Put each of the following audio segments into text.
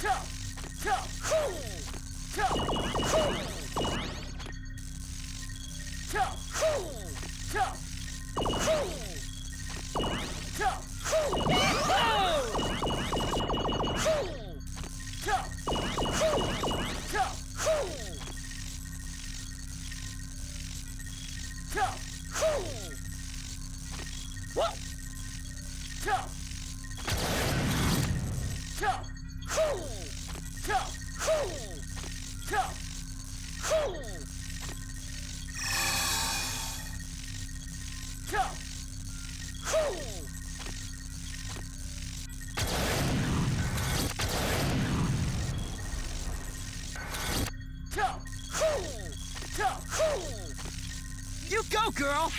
Whoa! Whoa! Girl!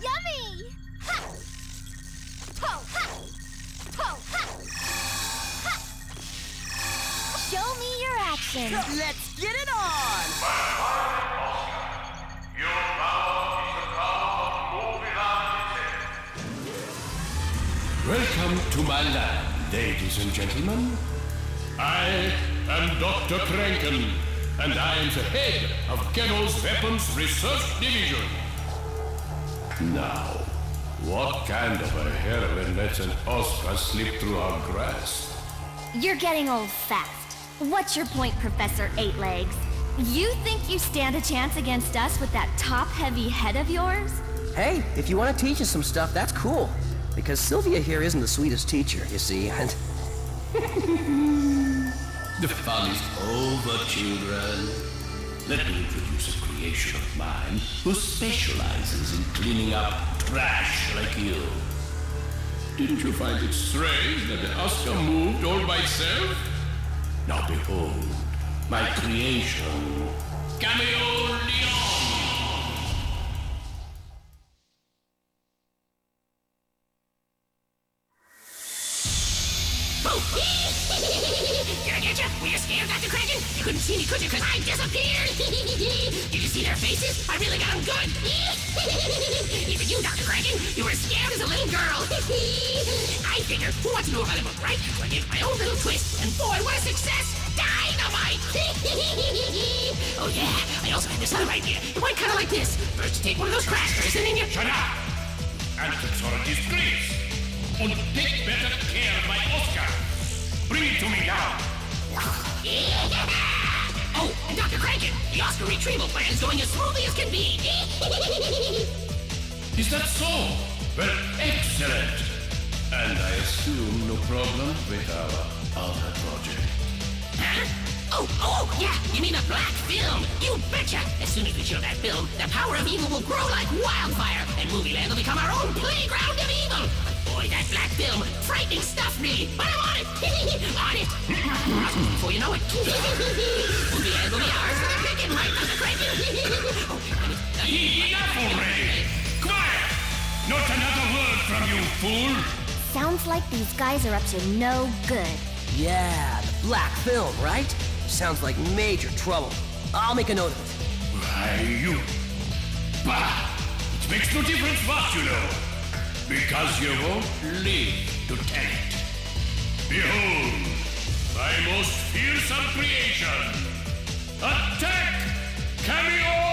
Yummy! Ha! Ho, ha! Ho, ha! Ha! Show me your action. Let's get it on! Your power is the power of movie Welcome to my land, ladies and gentlemen. I am Dr. Kranken, and I am the head of Kennel's Weapons Research Division. Now, what kind of a heroine lets an Oscar slip through our grasp? You're getting old fast. What's your point, Professor Eight Legs? You think you stand a chance against us with that top-heavy head of yours? Hey, if you want to teach us some stuff, that's cool. Because Sylvia here isn't the sweetest teacher, you see, and The fun is over, children. Let me introduce a creation of mine who specializes in cleaning up trash like you. Didn't you find it strange that the Oscar moved all by itself? Now behold, my creation, Cameo Leon! Did I get you? Were you scared, Dr. Kranken? You couldn't see me, could you? Because I disappeared. Did you see their faces? I really got them good. Even you, Dr. Kranken, you were scared as a little girl. I figured, who wants to know about a book, right? So I gave my own little twist. And boy, what a success! Dynamite! oh yeah, I also had this other idea. It went kind of like this. First you take one of those crackers and then you... Shut up! Antics are a disgrace. And take better care of my Oscar. Bring it to me now. Oh, and Dr. Kranken, the Oscar retrieval plan is going as smoothly as can be. Is that so? Well, excellent. And I assume no problem with our other project. Huh? Oh, oh, yeah, you mean a black film? You betcha! As soon as we show that film, the power of evil will grow like wildfire, and Movieland will become our own playground of evil! But boy, that black film, frightening stuff, really! But I'm on it! on it! Before you know it, Movieland will be ours for the picking, right, Dr. Kranken? oh, honey, Enough already! Quiet! Not another word from you, fool! Sounds like these guys are up to no good. yeah, the black film, right? Sounds like major trouble. I'll make a note of it. Why, you... Bah! It makes no difference what you know. Because you won't live to tell it. Behold, my most fearsome creation. Attack! Cameo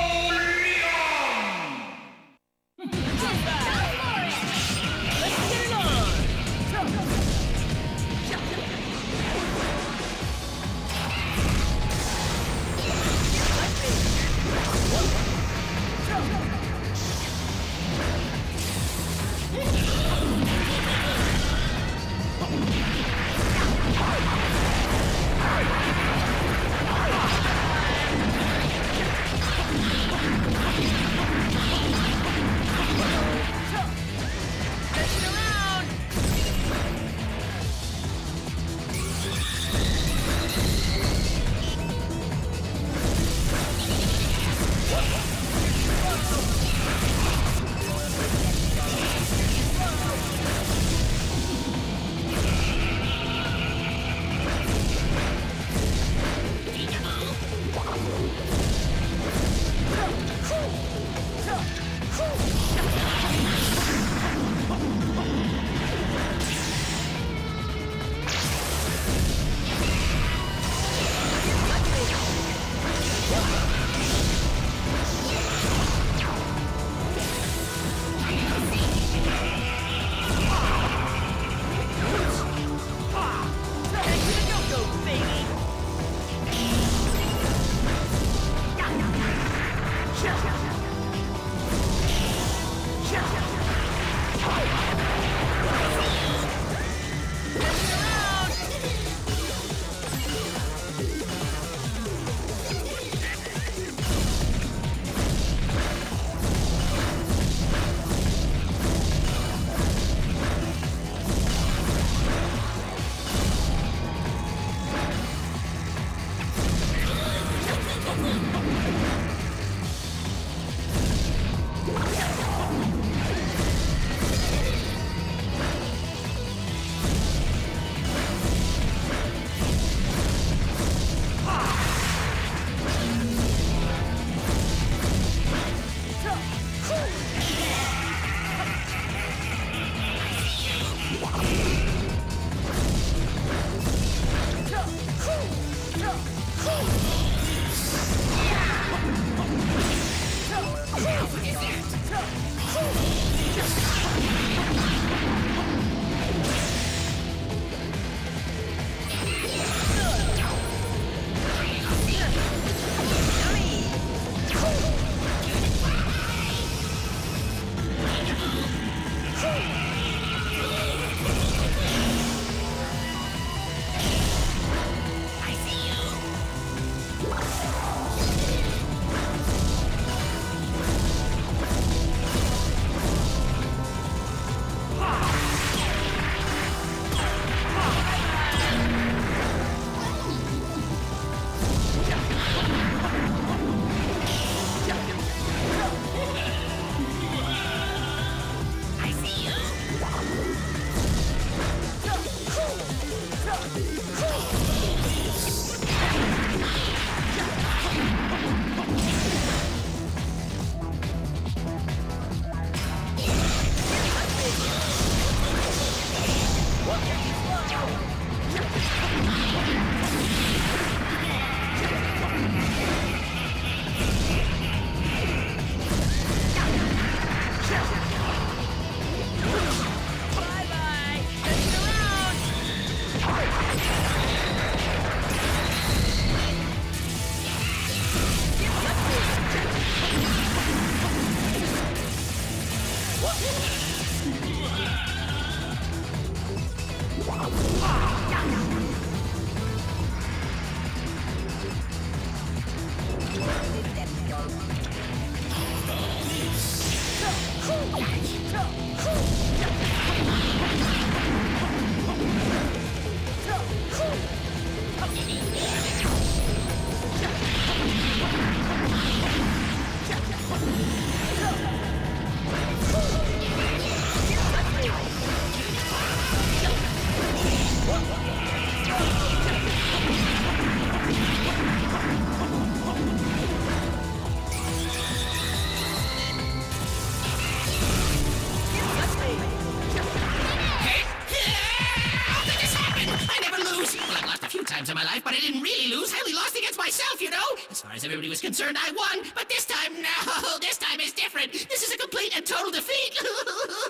everybody was concerned, I won. But this time, no, this time is different. This is a complete and total defeat.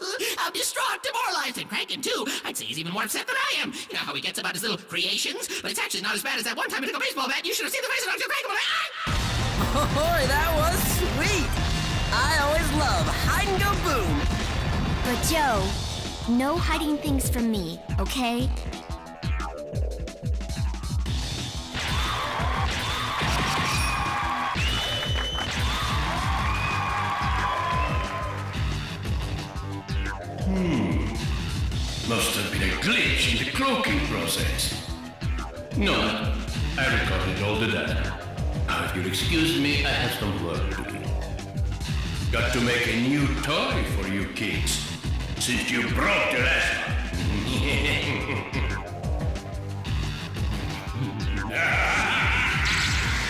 I'm distraught, demoralized, and cranking too. I'd say he's even more upset than I am. You know how he gets about his little creations? But it's actually not as bad as that one time he took a baseball bat. You should have seen the face of Dr. Kranken. Boy, ah! that was sweet! I always love hide and go boom! But Joe, no hiding things from me, okay? Glitch in the cloaking process. No, I recorded all the data. Now, if you'll excuse me, I have some work to do. Got to make a new toy for you kids, since you broke the last ah!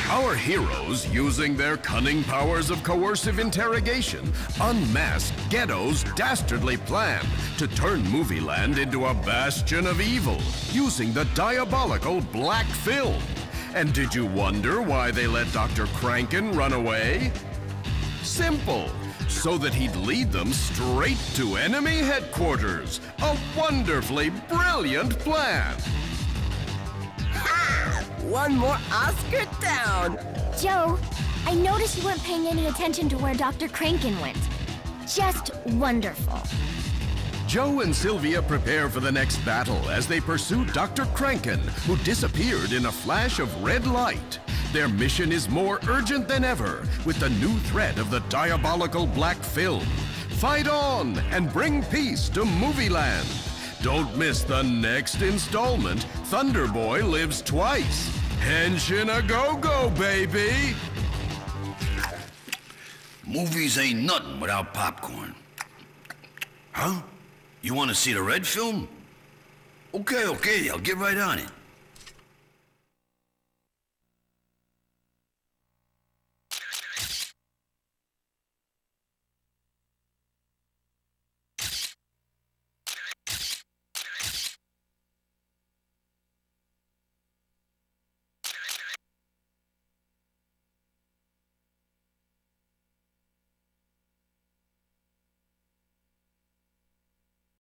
Our heroes, using their cunning powers of coercive interrogation, unmask Gedow's dastardly plan to turn Movieland into a bastion of evil using the diabolical black film. And did you wonder why they let Dr. Kranken run away? Simple. So that he'd lead them straight to enemy headquarters. A wonderfully brilliant plan. One more Oscar down! Joe, I noticed you weren't paying any attention to where Dr. Kranken went. Just wonderful. Joe and Sylvia prepare for the next battle as they pursue Dr. Kranken, who disappeared in a flash of red light. Their mission is more urgent than ever with the new threat of the diabolical black film. Fight on and bring peace to Movieland. Don't miss the next installment. Thunderboy lives twice. Henshin a go go, baby! Movies ain't nothing without popcorn. Huh? You want to see the red film? Okay, okay, I'll get right on it.